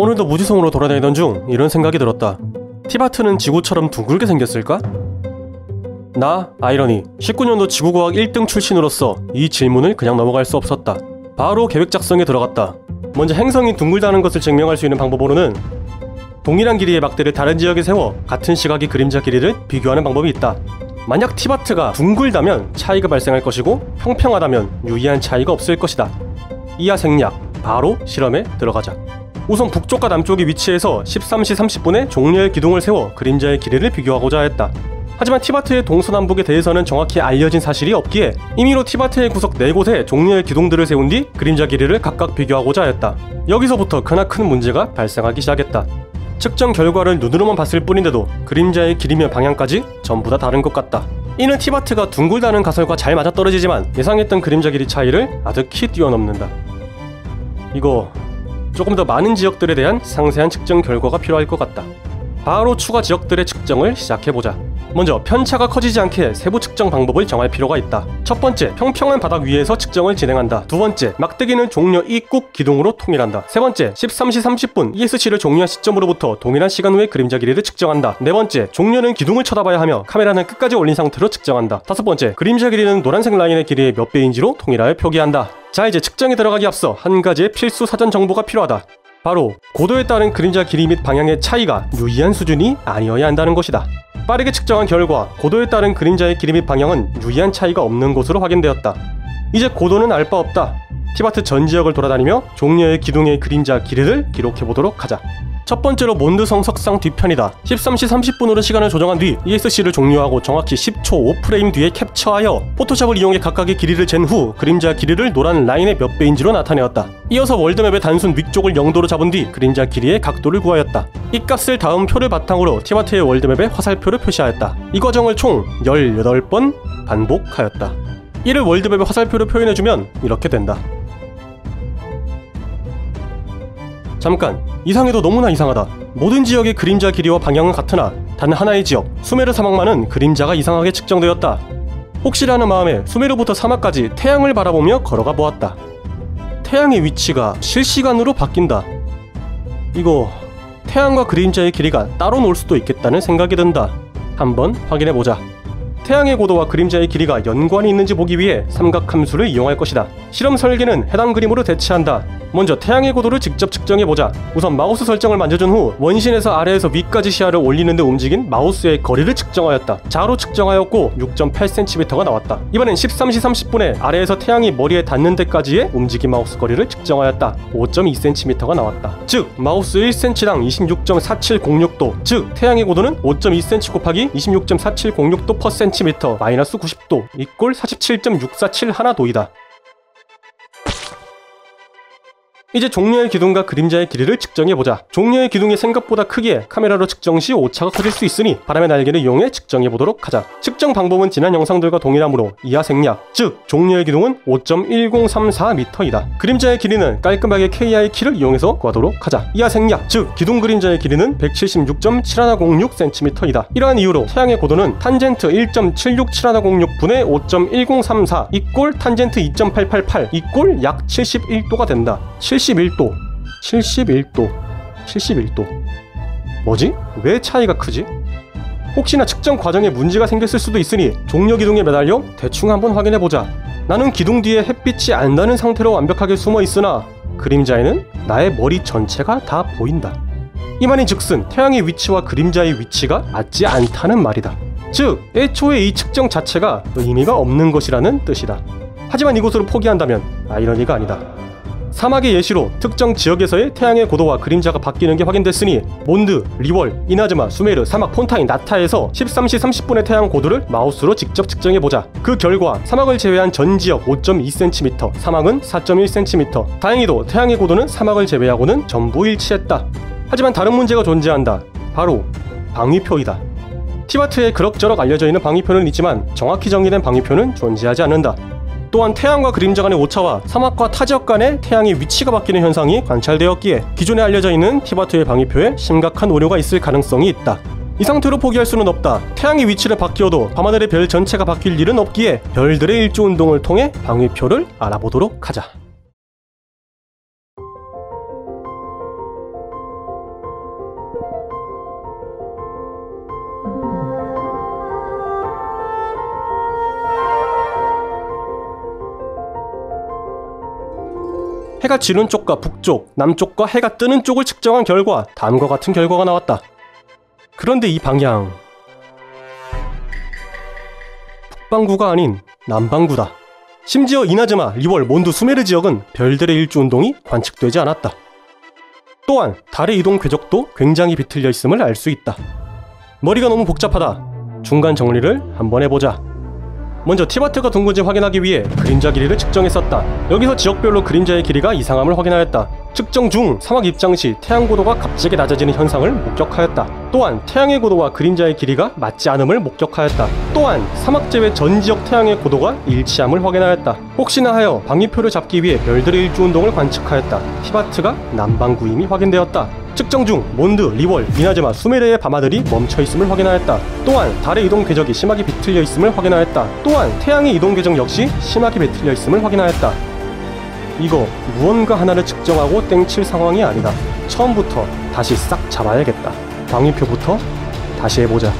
오늘도 무지성으로 돌아다니던 중 이런 생각이 들었다. 티바트는 지구처럼 둥글게 생겼을까? 나, 아이러니, 19년도 지구과학 1등 출신으로서 이 질문을 그냥 넘어갈 수 없었다. 바로 계획 작성에 들어갔다. 먼저 행성이 둥글다는 것을 증명할 수 있는 방법으로는 동일한 길이의 막대를 다른 지역에 세워 같은 시각의 그림자 길이를 비교하는 방법이 있다. 만약 티바트가 둥글다면 차이가 발생할 것이고 평평하다면 유의한 차이가 없을 것이다. 이하 생략, 바로 실험에 들어가자. 우선 북쪽과 남쪽의 위치에서 13시 30분에 종려의 기둥을 세워 그림자의 길이를 비교하고자 했다. 하지만 티바트의 동서남북에 대해서는 정확히 알려진 사실이 없기에 임의로 티바트의 구석 4곳에 종려의 기둥들을 세운 뒤 그림자 길이를 각각 비교하고자 했다. 여기서부터 크나큰 문제가 발생하기 시작했다. 측정 결과를 눈으로만 봤을 뿐인데도 그림자의 길이며 방향까지 전부 다 다른 것 같다. 이는 티바트가 둥글다는 가설과 잘 맞아떨어지지만 예상했던 그림자 길이 차이를 아득히 뛰어넘는다. 이거 조금 더 많은 지역들에 대한 상세한 측정 결과가 필요할 것 같다. 바로 추가 지역들의 측정을 시작해보자. 먼저 편차가 커지지 않게 세부 측정 방법을 정할 필요가 있다. 첫 번째, 평평한 바닥 위에서 측정을 진행한다. 두 번째, 막대기는 종료 입국 기둥으로 통일한다. 세 번째, 13시 30분 ESC를 종료한 시점으로부터 동일한 시간 후에 그림자 길이를 측정한다. 네 번째, 종료는 기둥을 쳐다봐야 하며 카메라는 끝까지 올린 상태로 측정한다. 다섯 번째, 그림자 길이는 노란색 라인의 길이의 몇 배인지로 통일하여 표기한다. 자 이제 측정에 들어가기 앞서 한 가지의 필수 사전 정보가 필요하다. 바로 고도에 따른 그림자 길이 및 방향의 차이가 유의한 수준이 아니어야 한다는 것이다. 빠르게 측정한 결과 고도에 따른 그림자의 길이 및 방향은 유의한 차이가 없는 것으로 확인되었다. 이제 고도는 알 바 없다. 티바트 전 지역을 돌아다니며 종려의 기둥의 그림자 길이를 기록해보도록 하자. 첫 번째로 몬드 성 석상 뒤편이다. 13시 30분으로 시간을 조정한 뒤 ESC를 종료하고 정확히 10초 5프레임 뒤에 캡처하여 포토샵을 이용해 각각의 길이를 잰 후 그림자 길이를 노란 라인의 몇 배인지로 나타내었다. 이어서 world map의 단순 위쪽을 0도로 잡은 뒤 그림자 길이의 각도를 구하였다. 이 값을 다음 표를 바탕으로 티마트의 월드맵에 화살표를 표시하였다. 이 과정을 총 18번 반복하였다. 이를 월드맵의 화살표로 표현해주면 이렇게 된다. 잠깐 이상해도 너무나 이상하다. 모든 지역의 그림자 길이와 방향은 같으나 단 하나의 지역 수메르 사막만은 그림자가 이상하게 측정되었다. 혹시라는 마음에 수메르부터 사막까지 태양을 바라보며 걸어가 보았다. 태양의 위치가 실시간으로 바뀐다. 이거 태양과 그림자의 길이가 따로 놀 수도 있겠다는 생각이 든다. 한번 확인해 보자 태양의 고도와 그림자의 길이가 연관이 있는지 보기 위해 삼각함수를 이용할 것이다. 실험 설계는 해당 그림으로 대체한다. 먼저 태양의 고도를 직접 측정해보자. 우선 마우스 설정을 만져준 후 원신에서 아래에서 위까지 시야를 올리는데 움직인 마우스의 거리를 측정하였다. 자로 측정하였고 6.8cm가 나왔다. 이번엔 13시 30분에 아래에서 태양이 머리에 닿는 데까지의 움직임 마우스 거리를 측정하였다. 5.2cm가 나왔다. 즉 마우스 1cm당 26.4706도 즉 태양의 고도는 5.2cm 곱하기 26.4706도 per cm 마이너스 90도 이꼴 47.6471도이다. 이제 종려의 기둥과 그림자의 길이를 측정해보자. 종려의 기둥이 생각보다 크기에 카메라로 측정 시 오차가 커질 수 있으니 바람의 날개를 이용해 측정해보도록 하자. 측정 방법은 지난 영상들과 동일하므로 이하 생략, 즉 종려의 기둥은 5.1034m이다. 그림자의 길이는 깔끔하게 KI 키를 이용해서 구하도록 하자. 이하 생략, 즉 기둥 그림자의 길이는 176.7106cm이다. 이러한 이유로 태양의 고도는 탄젠트 1.76706분의 5.1034 이꼴 탄젠트 2.888 이꼴 약 71도가 된다. 71도, 71도, 71도. 뭐지? 왜 차이가 크지? 혹시나 측정 과정에 문제가 생겼을 수도 있으니 종료 기둥에 매달려 대충 한번 확인해보자. 나는 기둥 뒤에 햇빛이 안 닿는 상태로 완벽하게 숨어 있으나 그림자에는 나의 머리 전체가 다 보인다. 이 말인 즉슨 태양의 위치와 그림자의 위치가 맞지 않다는 말이다. 즉, 애초에 이 측정 자체가 의미가 없는 것이라는 뜻이다. 하지만 이곳으로 포기한다면 아이러니가 아니다. 사막의 예시로 특정 지역에서의 태양의 고도와 그림자가 바뀌는 게 확인됐으니 몬드, 리월, 이나즈마, 수메르, 사막 폰타인, 나타에서 13시 30분의 태양 고도를 마우스로 직접 측정해보자. 그 결과 사막을 제외한 전 지역 5.2cm, 사막은 4.1cm. 다행히도 태양의 고도는 사막을 제외하고는 전부 일치했다. 하지만 다른 문제가 존재한다. 바로 방위표이다. 티바트에 그럭저럭 알려져 있는 방위표는 있지만 정확히 정의된 방위표는 존재하지 않는다. 또한 태양과 그림자 간의 오차와 사막과 타 지역 간의 태양의 위치가 바뀌는 현상이 관찰되었기에 기존에 알려져 있는 티바트의 방위표에 심각한 오류가 있을 가능성이 있다. 이 상태로 포기할 수는 없다. 태양의 위치를 바뀌어도 밤하늘의 별 전체가 바뀔 일은 없기에 별들의 일조 운동을 통해 방위표를 알아보도록 하자. 해가 지는 쪽과 북쪽, 남쪽과 해가 뜨는 쪽을 측정한 결과 다음과 같은 결과가 나왔다. 그런데 이 방향 북반구가 아닌 남반구다. 심지어 이나즈마, 리월, 몬드, 수메르 지역은 별들의 일주 운동이 관측되지 않았다. 또한 달의 이동 궤적도 굉장히 비틀려 있음을 알 수 있다. 머리가 너무 복잡하다. 중간 정리를 한번 해보자. 먼저 티바트가 둥근지 확인하기 위해 그림자 길이를 측정했었다. 여기서 지역별로 그림자의 길이가 이상함을 확인하였다. 측정 중 사막 입장 시 태양 고도가 갑자기 낮아지는 현상을 목격하였다. 또한 태양의 고도와 그림자의 길이가 맞지 않음을 목격하였다. 또한 사막 제외 전 지역 태양의 고도가 일치함을 확인하였다. 혹시나 하여 방위표를 잡기 위해 별들의 일주 운동을 관측하였다. 티바트가 남반구임이 확인되었다. 측정 중 몬드, 리월, 미나즈마, 수메르의 밤하늘이 멈춰 있음을 확인하였다. 또한 달의 이동 궤적이 심하게 비틀려 있음을 확인하였다. 또한 태양의 이동 궤적 역시 심하게 비틀려 있음을 확인하였다. 이거 무언가 하나를 측정하고 땡칠 상황이 아니다. 처음부터 다시 싹 잡아야겠다. 방위표부터 다시 해보자.